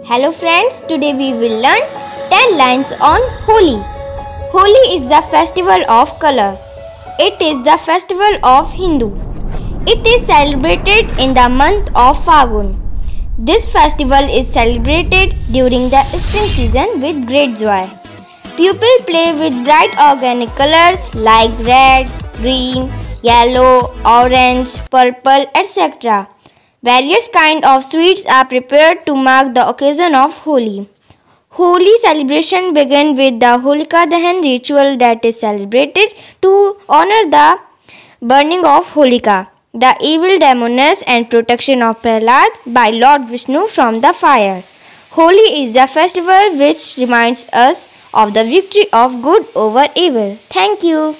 Hello friends, today we will learn 10 lines on Holi. Holi is the festival of color. It is the festival of Hindu. It is celebrated in the month of Fagun. This festival is celebrated during the spring season with great joy. People play with bright organic colors like red, green, yellow, orange, purple, etc. Various kind of sweets are prepared to mark the occasion of Holi. Holi celebration begin with the Holika Dahan ritual that is celebrated to honor the burning of Holika, the evil demoness and protection of Prahlad by Lord Vishnu from the fire. Holi is the festival which reminds us of the victory of good over evil. Thank you.